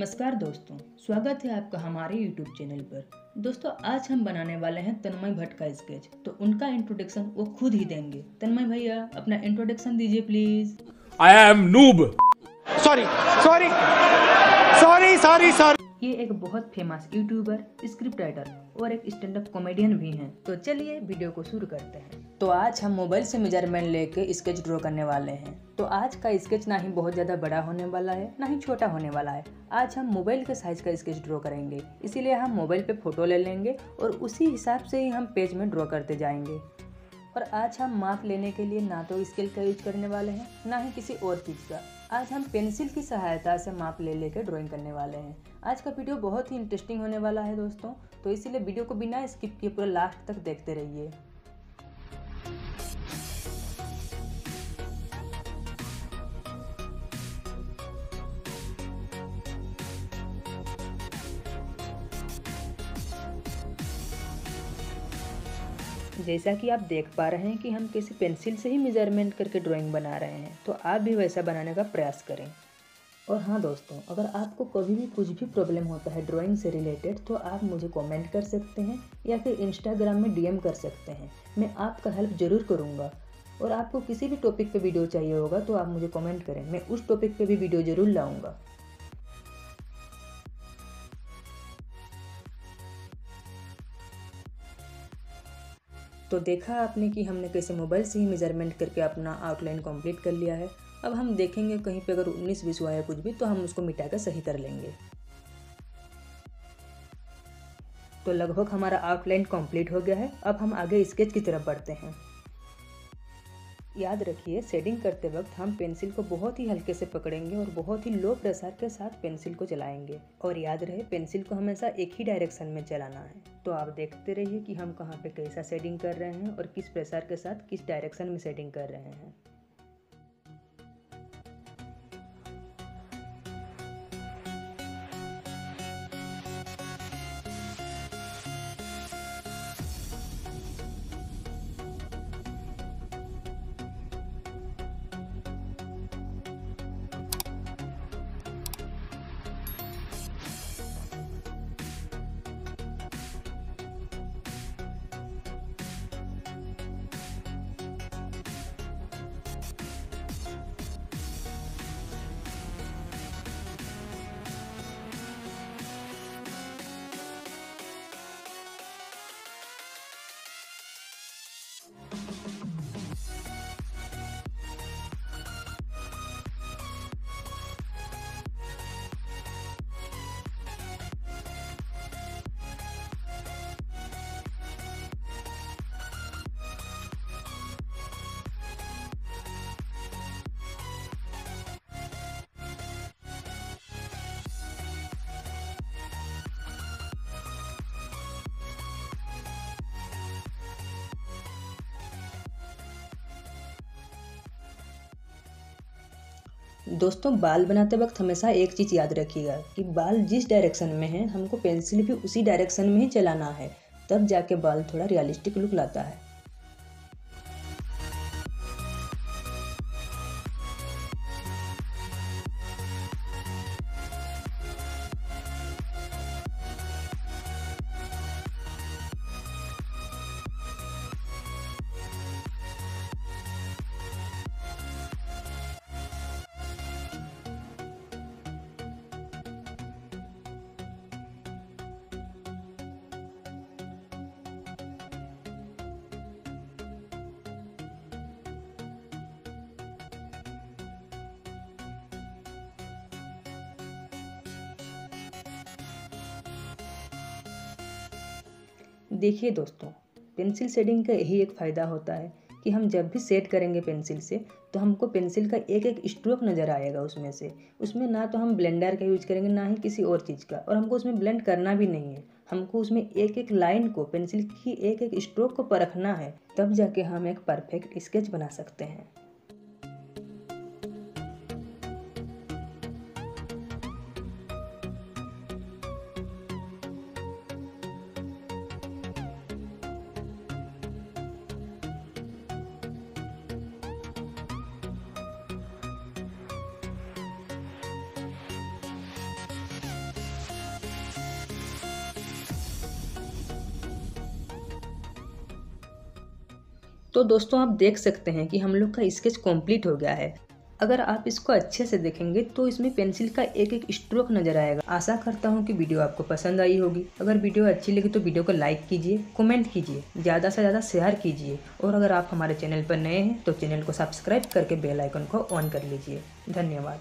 नमस्कार दोस्तों स्वागत है आपका हमारे YouTube चैनल पर। दोस्तों आज हम बनाने वाले हैं तन्मय भट्ट का स्केच तो उनका इंट्रोडक्शन वो खुद ही देंगे। तन्मय भैया अपना इंट्रोडक्शन दीजिए please I am noob sorry sorry sorry sorry sorry ये एक बहुत फ़ेमस यूट्यूबर स्क्रिप्ट राइटर और एक स्टैंड अप कॉमेडियन भी हैं। तो चलिए वीडियो को शुरू करते हैं। तो आज हम मोबाइल से मेज़रमेंट लेके स्केच ड्रॉ करने वाले हैं। तो आज का स्केच ना ही बहुत ज़्यादा बड़ा होने वाला है, ना ही छोटा होने वाला है। आज हम मोबाइल के साइज़ का स्केच ड्रॉ करेंगे। इसीलिए हम मोबाइल पे फ़ोटो ले लेंगे और उसी हिसाब से ही हम पेज में ड्रॉ करते जाएँगे। और आज हम माप लेने के लिए ना तो स्केल का यूज़ करने वाले हैं, ना ही किसी और चीज़ का। आज हम पेंसिल की सहायता से माप ले लेकर ड्राइंग करने वाले हैं। आज का वीडियो बहुत ही इंटरेस्टिंग होने वाला है दोस्तों तो इसीलिए वीडियो को बिना स्किप किए पूरा लास्ट तक देखते रहिए। जैसा कि आप देख पा रहे हैं कि हम किसी पेंसिल से ही मेज़रमेंट करके ड्राइंग बना रहे हैं तो आप भी वैसा बनाने का प्रयास करें। और हाँ दोस्तों, अगर आपको कभी भी कुछ भी प्रॉब्लम होता है ड्राइंग से रिलेटेड तो आप मुझे कमेंट कर सकते हैं या फिर इंस्टाग्राम में डीएम कर सकते हैं। मैं आपका हेल्प ज़रूर करूँगा। और आपको किसी भी टॉपिक पे वीडियो चाहिए होगा तो आप मुझे कमेंट करें। मैं उस टॉपिक पे भी वीडियो ज़रूर लाऊँगा। तो देखा आपने कि हमने कैसे मोबाइल से ही मेज़रमेंट करके अपना आउटलाइन कंप्लीट कर लिया है। अब हम देखेंगे कहीं पे अगर उन्नीस, बीस हुआ है कुछ भी तो हम उसको मिटा कर सही कर लेंगे। तो लगभग हमारा आउटलाइन कंप्लीट हो गया है। अब हम आगे स्केच की तरफ़ बढ़ते हैं। याद रखिए शेडिंग करते वक्त हम पेंसिल को बहुत ही हल्के से पकड़ेंगे और बहुत ही लो प्रेशर के साथ पेंसिल को चलाएँगे और याद रहे पेंसिल को हमेशा एक ही डायरेक्शन में चलाना है। तो आप देखते रहिए कि हम कहाँ पे कैसा शेडिंग कर रहे हैं और किस प्रेशर के साथ किस डायरेक्शन में शेडिंग कर रहे हैं। दोस्तों, बाल बनाते वक्त हमेशा एक चीज़ याद रखिएगा कि बाल जिस डायरेक्शन में है, हमको पेंसिल भी उसी डायरेक्शन में ही चलाना है, तब जाके बाल थोड़ा रियलिस्टिक लुक लाता है। देखिए दोस्तों, पेंसिल शेडिंग का यही एक फ़ायदा होता है कि हम जब भी सेट करेंगे पेंसिल से तो हमको पेंसिल का एक एक स्ट्रोक नज़र आएगा उसमें से। उसमें ना तो हम ब्लेंडर का यूज़ करेंगे, ना ही किसी और चीज़ का। और हमको उसमें ब्लेंड करना भी नहीं है। हमको उसमें एक एक लाइन को, पेंसिल की एक एक स्ट्रोक को परखना है, तब जाके हम एक परफेक्ट स्केच बना सकते हैं। तो दोस्तों आप देख सकते हैं कि हम लोग का स्केच कंप्लीट हो गया है। अगर आप इसको अच्छे से देखेंगे तो इसमें पेंसिल का एक एक स्ट्रोक नज़र आएगा। आशा करता हूँ कि वीडियो आपको पसंद आई होगी। अगर वीडियो अच्छी लगी तो वीडियो को लाइक कीजिए कमेंट कीजिए, ज़्यादा से ज़्यादा शेयर कीजिए। और अगर आप हमारे चैनल पर नए हैं तो चैनल को सब्सक्राइब करके बेल आइकन को ऑन कर लीजिए। धन्यवाद।